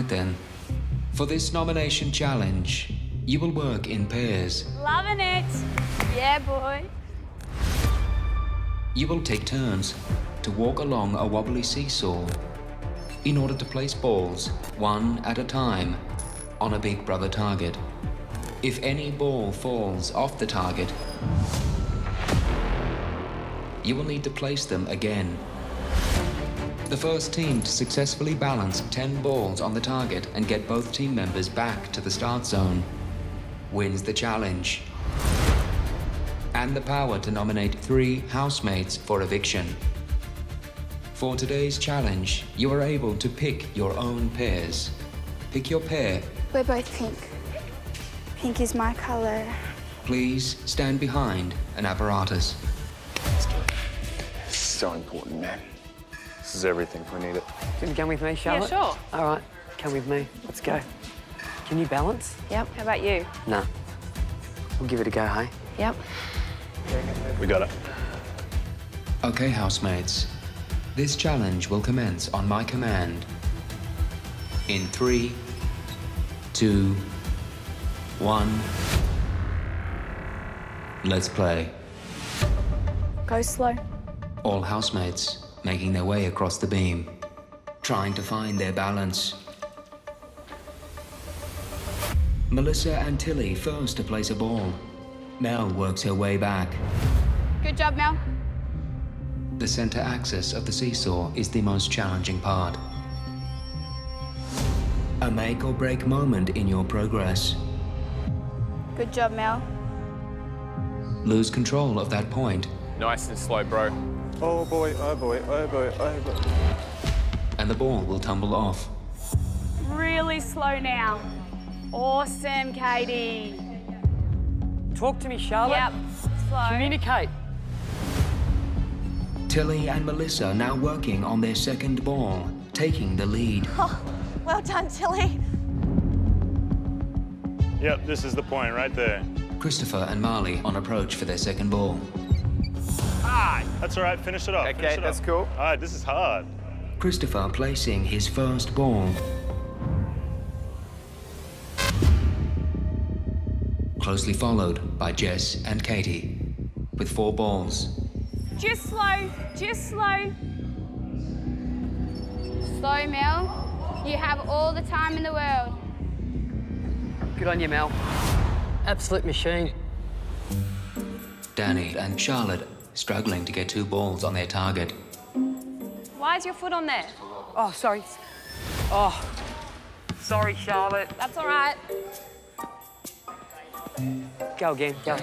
Right then. For this nomination challenge, you will work in pairs. Loving it. Yeah, boy. You will take turns to walk along a wobbly seesaw in order to place balls one at a time on a Big Brother target. If any ball falls off the target, you will need to place them again. The first team to successfully balance 10 balls on the target and get both team members back to the start zone wins the challenge. And the power to nominate three housemates for eviction. For today's challenge, you are able to pick your own pairs. Pick your pair. We're both pink. Pink is my colour. Please stand behind an apparatus. So important, man. This is everything if we need it. Can you come with me, Charlotte? Yeah, sure. All right, come with me. Let's go. Can you balance? Yep. How about you? No. We'll give it a go, hey? Yep. We got it. Okay, housemates. This challenge will commence on my command. In three, two, one. Let's play. Go slow. All housemates making their way across the beam, trying to find their balance. Melissa and Tilly first to place a ball. Mel works her way back. Good job, Mel. The center axis of the seesaw is the most challenging part. A make or break moment in your progress. Good job, Mel. Lose control of that point, Nice and slow, bro. Oh boy, oh boy, oh boy, oh boy. and the ball will tumble off. Really slow now. Awesome, Katie. Talk to me, Charlotte. Yep. Slow. Communicate. Tilly and Melissa now working on their second ball, taking the lead. Oh, well done, Tilly. Yep, this is the point right there. Christopher and Marley on approach for their second ball. That's all right, finish it off. Okay, finish it that's off. cool. All right, this is hard. Christopher placing his first ball. Closely followed by Jess and Katie, with four balls. Just slow. Just slow. Slow, Mel. You have all the time in the world. Good on you, Mel. Absolute machine. Danny and Charlotte struggling to get two balls on their target. Why is your foot on there? Oh, sorry. Oh, sorry, Charlotte. That's all right. Go again, go.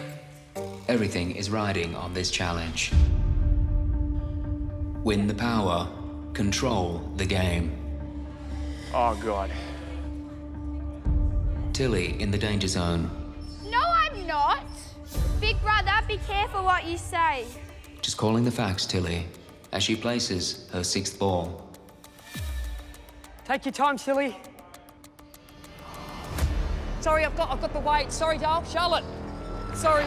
Everything is riding on this challenge. Win the power, control the game. Oh god. Tilly in the danger zone, No, I'm not. Big brother, be careful what you say. Just calling the facts, Tilly, as she places her sixth ball. Take your time, silly. Sorry, I've got, I've got the weight. Sorry, Dale. Charlotte. Sorry.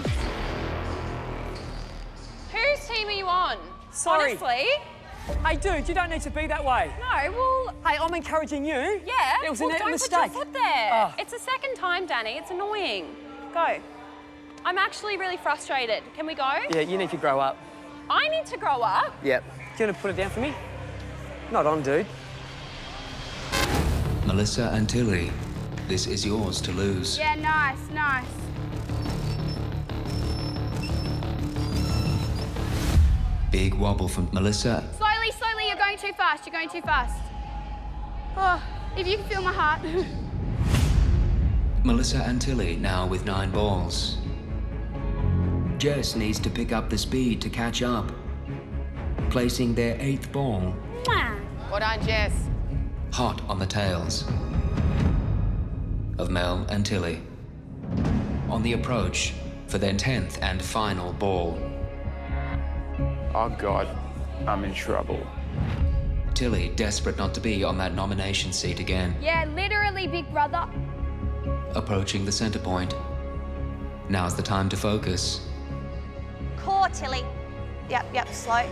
Whose team are you on? Sorry. Honestly? Hey, dude, you don't need to be that way. No, well, Hey, I'm encouraging you. yeah. It was well, a don't mistake. put your foot there. Oh. It's the second time, Danny. It's annoying. Go. I'm actually really frustrated. Can we go? Yeah, you need to grow up. I need to grow up. Yep. Do you want to put it down for me? Not on, dude. Melissa and Tilly, this is yours to lose. Yeah, nice, nice. Big wobble from Melissa Slowly, slowly. You're going too fast. You're going too fast. Oh, if you can feel my heart. Melissa and Tilly now with nine balls. Jess needs to pick up the speed to catch up, placing their eighth ball well done, Jess. hot on the tails of Mel and Tilly. On the approach for their tenth and final ball. Oh god. I'm in trouble. Tilly desperate not to be on that nomination seat again, Yeah, literally, big brother. approaching the center point. Now's the time to focus. Core, Tilly. Yep, yep, slow.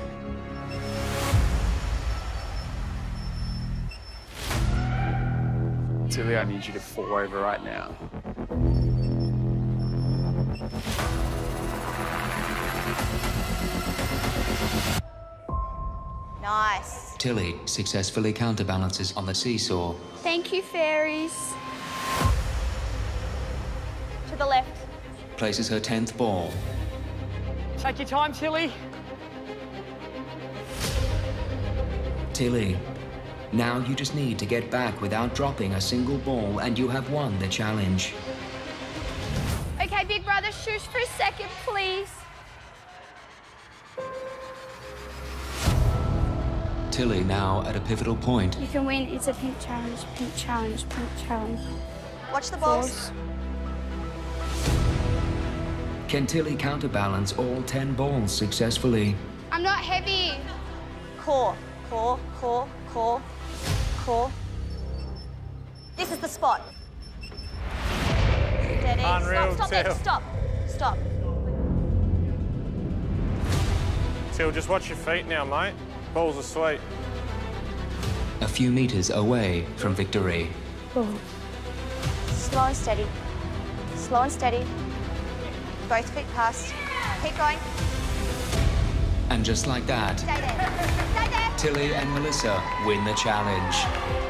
Tilly, I need you to fall over right now. Nice. Tilly successfully counterbalances on the seesaw. Thank you, fairies. To the left. Places her 10th ball. Take your time, Tilly. Tilly, now you just need to get back without dropping a single ball and you have won the challenge. Okay, big brother, shush for a second, please. Tilly now at a pivotal point. You can win. It's a pink challenge, pink challenge, pink challenge. Watch the balls. Balls. Can Tilly counterbalance all 10 balls successfully? I'm not heavy. Core, core, core, core, core. This is the spot. Steady. Unreal, stop, stop there. Till. Stop. Stop. Till, just watch your feet now, mate. Balls are sweet. A few meters away from victory. Slow and steady. Slow and steady. Both feet past. Keep going. And just like that, Stay there. Stay there. Tilly and Melissa win the challenge.